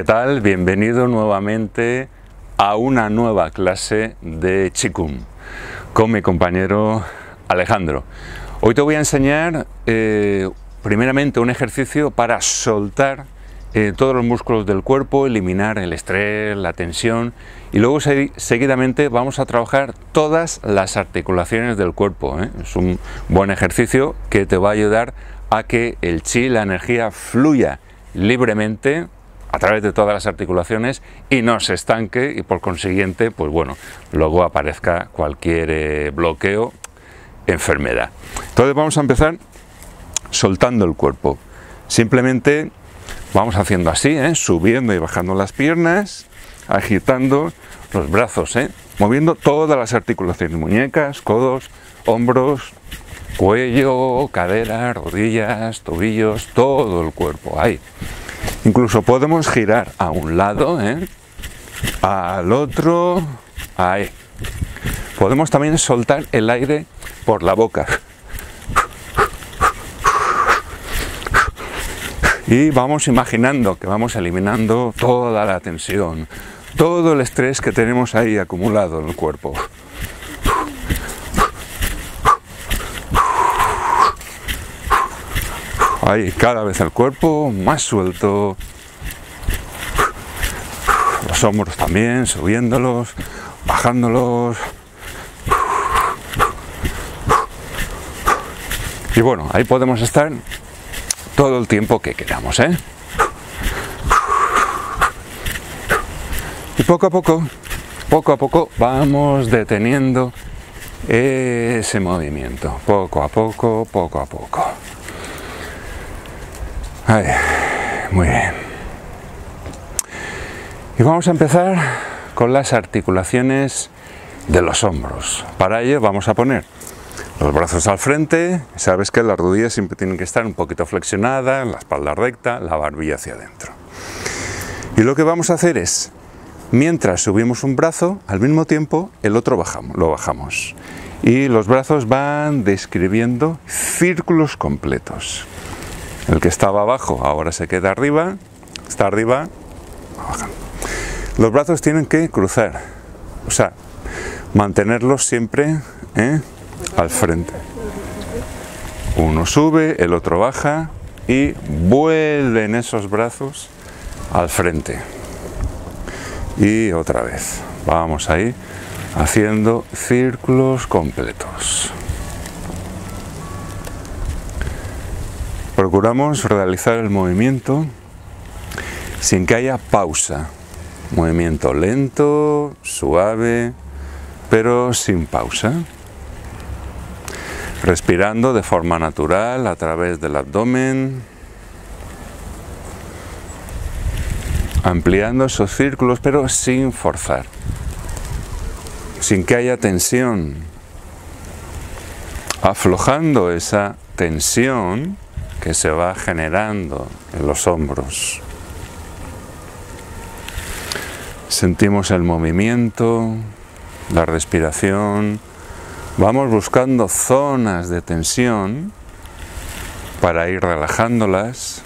¿qué tal? Bienvenido nuevamente a una nueva clase de Qigong con mi compañero Alejandro. Hoy te voy a enseñar eh, primeramente un ejercicio para soltar eh, todos los músculos del cuerpo, eliminar el estrés, la tensión y luego seguidamente vamos a trabajar todas las articulaciones del cuerpo. ¿eh? Es un buen ejercicio que te va a ayudar a que el chi, la energía, fluya libremente a través de todas las articulaciones y no se estanque y por consiguiente, pues bueno, luego aparezca cualquier eh, bloqueo, enfermedad. Entonces vamos a empezar soltando el cuerpo. Simplemente vamos haciendo así, ¿eh? subiendo y bajando las piernas, agitando los brazos, ¿eh? moviendo todas las articulaciones, muñecas, codos, hombros, cuello, cadera, rodillas, tobillos, todo el cuerpo. Incluso podemos girar a un lado, ¿eh? al otro, ahí. Podemos también soltar el aire por la boca. Y vamos imaginando que vamos eliminando toda la tensión, todo el estrés que tenemos ahí acumulado en el cuerpo. Ahí, cada vez el cuerpo más suelto. Los hombros también, subiéndolos, bajándolos. Y bueno, ahí podemos estar todo el tiempo que queramos, ¿eh? Y poco a poco, poco a poco vamos deteniendo ese movimiento, poco a poco, poco a poco muy bien. Y vamos a empezar con las articulaciones de los hombros. Para ello vamos a poner los brazos al frente, sabes que las rodillas siempre tienen que estar un poquito flexionadas, la espalda recta, la barbilla hacia adentro. Y lo que vamos a hacer es, mientras subimos un brazo, al mismo tiempo el otro lo bajamos. Y los brazos van describiendo círculos completos. El que estaba abajo ahora se queda arriba, está arriba, Los brazos tienen que cruzar, o sea, mantenerlos siempre ¿eh? al frente. Uno sube, el otro baja y vuelven esos brazos al frente. Y otra vez, vamos ahí haciendo círculos completos. Procuramos realizar el movimiento sin que haya pausa. Movimiento lento, suave, pero sin pausa. Respirando de forma natural a través del abdomen. Ampliando esos círculos, pero sin forzar. Sin que haya tensión. Aflojando esa tensión que se va generando en los hombros. Sentimos el movimiento, la respiración, vamos buscando zonas de tensión para ir relajándolas.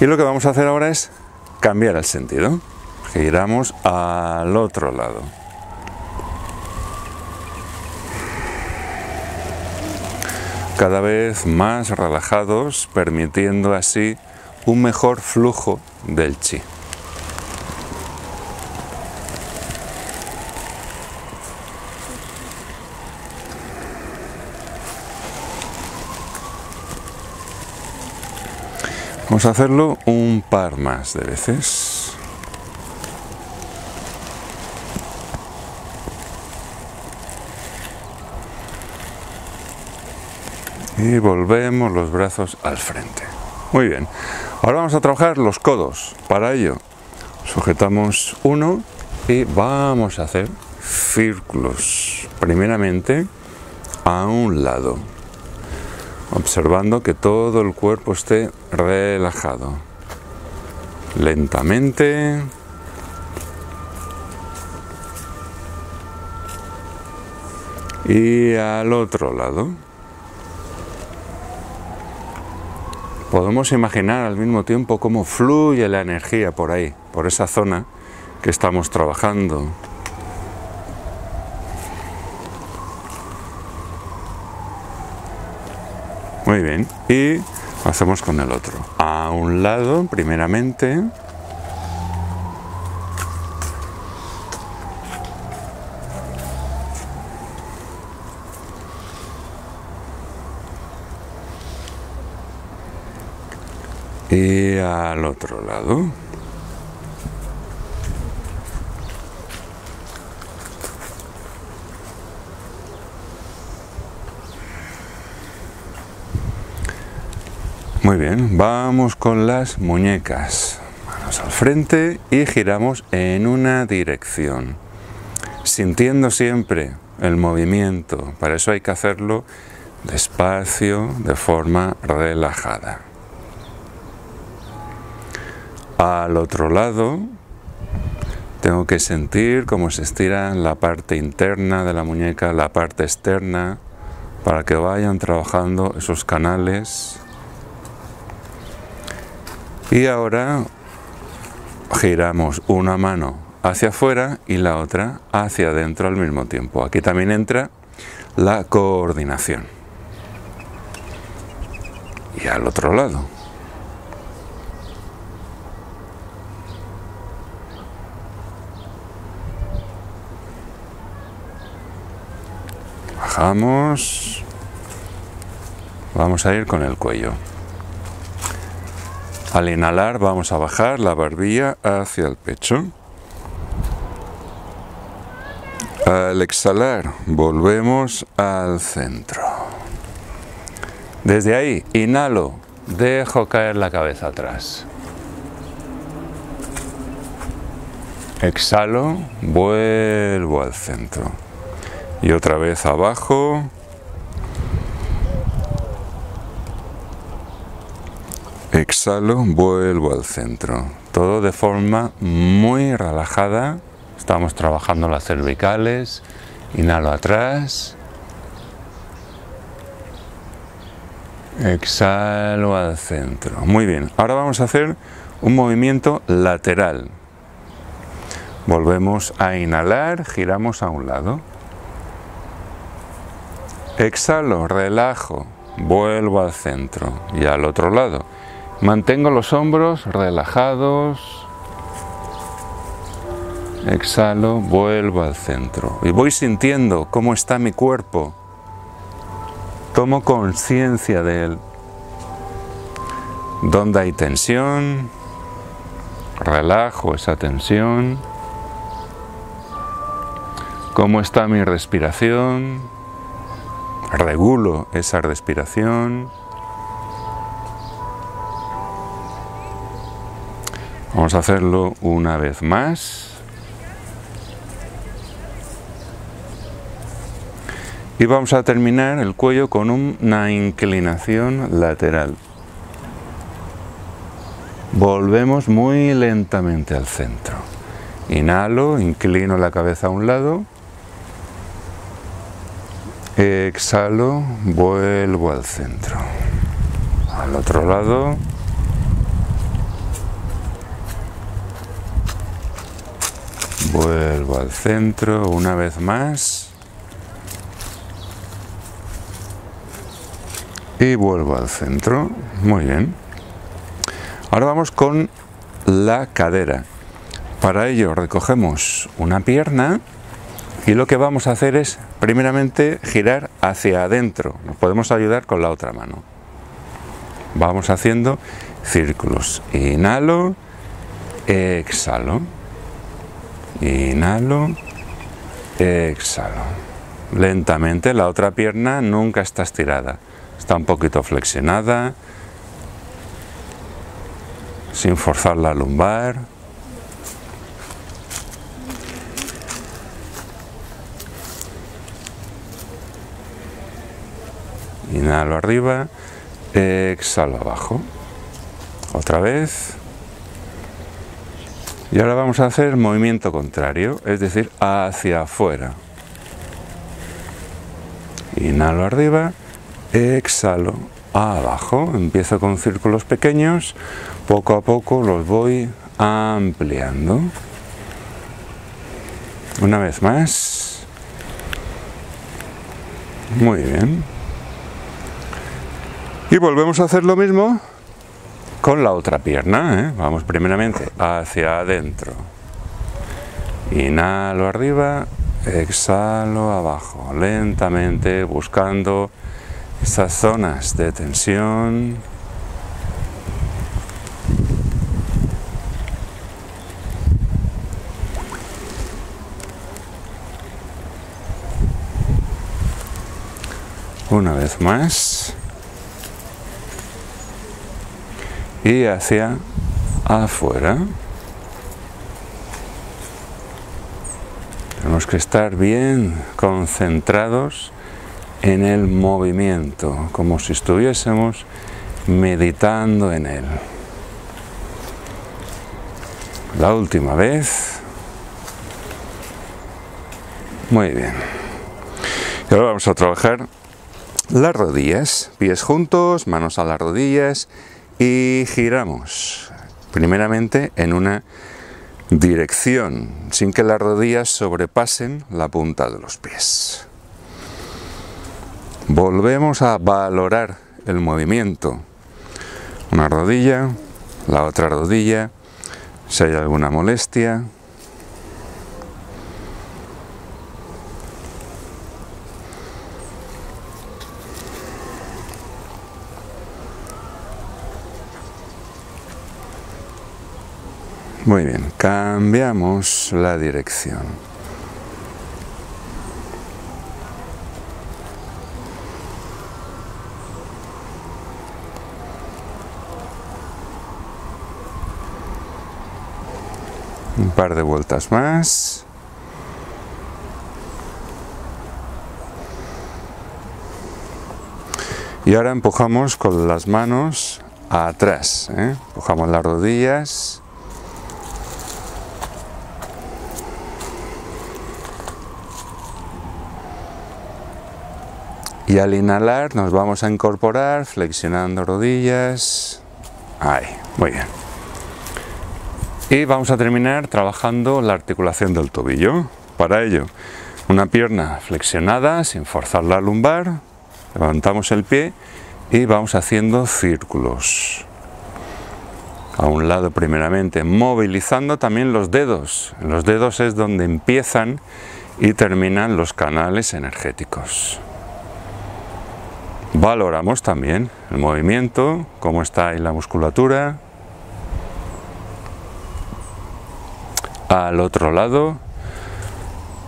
Y lo que vamos a hacer ahora es cambiar el sentido. Giramos al otro lado. Cada vez más relajados, permitiendo así un mejor flujo del chi. Vamos a hacerlo un par más de veces. Y volvemos los brazos al frente. Muy bien, ahora vamos a trabajar los codos. Para ello, sujetamos uno y vamos a hacer círculos. Primeramente, a un lado, observando que todo el cuerpo esté relajado. Lentamente. Y al otro lado. Podemos imaginar al mismo tiempo cómo fluye la energía por ahí, por esa zona que estamos trabajando. Muy bien, y hacemos con el otro. A un lado, primeramente, y al otro lado. Muy bien, vamos con las muñecas. Manos al frente y giramos en una dirección, sintiendo siempre el movimiento. Para eso hay que hacerlo despacio, de forma relajada. Al otro lado tengo que sentir cómo se estira la parte interna de la muñeca, la parte externa, para que vayan trabajando esos canales. Y ahora giramos una mano hacia afuera y la otra hacia adentro al mismo tiempo. Aquí también entra la coordinación. Y al otro lado. Bajamos. Vamos a ir con el cuello. Al inhalar vamos a bajar la barbilla hacia el pecho. Al exhalar volvemos al centro. Desde ahí inhalo, dejo caer la cabeza atrás. Exhalo, vuelvo al centro y otra vez abajo. Exhalo, vuelvo al centro. Todo de forma muy relajada. Estamos trabajando las cervicales. Inhalo atrás. Exhalo al centro. Muy bien. Ahora vamos a hacer un movimiento lateral. Volvemos a inhalar, giramos a un lado. Exhalo, relajo, vuelvo al centro y al otro lado. Mantengo los hombros relajados. Exhalo, vuelvo al centro. Y voy sintiendo cómo está mi cuerpo. Tomo conciencia de él. Donde hay tensión, relajo esa tensión. Cómo está mi respiración regulo esa respiración. Vamos a hacerlo una vez más. Y vamos a terminar el cuello con una inclinación lateral. Volvemos muy lentamente al centro. Inhalo, inclino la cabeza a un lado. Exhalo, vuelvo al centro. Al otro lado. Vuelvo al centro una vez más. Y vuelvo al centro. Muy bien. Ahora vamos con la cadera. Para ello recogemos una pierna y lo que vamos a hacer es primeramente girar hacia adentro. Nos podemos ayudar con la otra mano. Vamos haciendo círculos. Inhalo, exhalo. Inhalo, exhalo. Lentamente la otra pierna nunca está estirada. Está un poquito flexionada, sin forzar la lumbar. Inhalo arriba, exhalo abajo. Otra vez. Y ahora vamos a hacer movimiento contrario, es decir, hacia afuera. Inhalo arriba, exhalo abajo. Empiezo con círculos pequeños, poco a poco los voy ampliando. Una vez más. Muy bien. Y volvemos a hacer lo mismo con la otra pierna. ¿eh? Vamos primeramente hacia adentro. Inhalo arriba, exhalo abajo, lentamente buscando esas zonas de tensión. Una vez más. Y hacia afuera. Tenemos que estar bien concentrados en el movimiento, como si estuviésemos meditando en él. La última vez. Muy bien. Y ahora vamos a trabajar las rodillas, pies juntos, manos a las rodillas y giramos. Primeramente en una dirección, sin que las rodillas sobrepasen la punta de los pies. Volvemos a valorar el movimiento. Una rodilla, la otra rodilla, si hay alguna molestia. Muy bien, cambiamos la dirección. un par de vueltas más. Y ahora empujamos con las manos atrás, ¿eh? empujamos las rodillas. Y al inhalar nos vamos a incorporar flexionando rodillas. Ahí, muy bien. Y vamos a terminar trabajando la articulación del tobillo. Para ello, una pierna flexionada sin forzar la lumbar, levantamos el pie y vamos haciendo círculos. A un lado primeramente, movilizando también los dedos. los dedos es donde empiezan y terminan los canales energéticos. Valoramos también el movimiento, cómo está ahí la musculatura, al otro lado.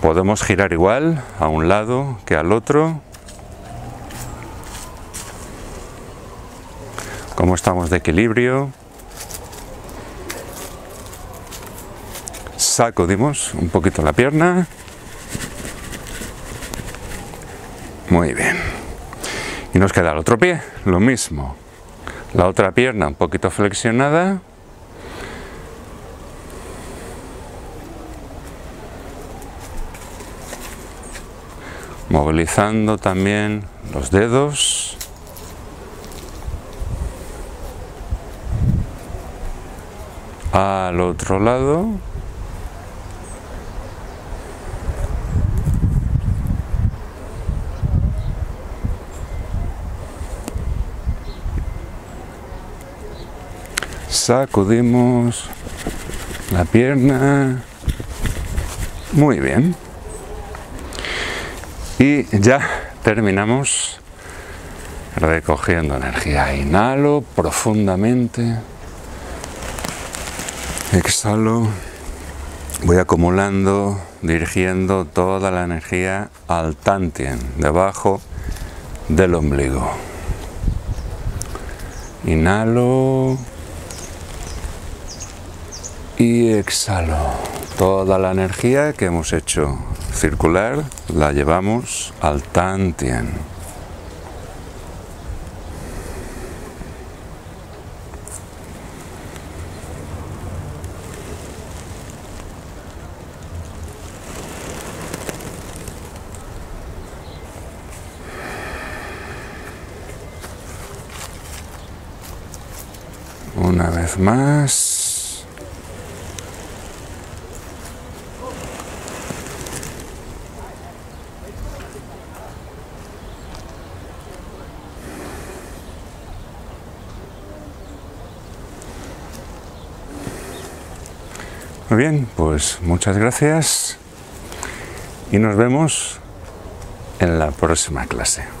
Podemos girar igual a un lado que al otro. Cómo estamos de equilibrio. Sacudimos un poquito la pierna. Muy bien. Y nos queda el otro pie, lo mismo. La otra pierna un poquito flexionada. movilizando también los dedos. Al otro lado. Sacudimos la pierna. Muy bien. Y ya terminamos recogiendo energía. Inhalo profundamente. Exhalo. Voy acumulando, dirigiendo toda la energía al Tantien, debajo del ombligo. Inhalo y exhalo toda la energía que hemos hecho circular la llevamos al Tantien. una vez más. Bien, pues muchas gracias y nos vemos en la próxima clase.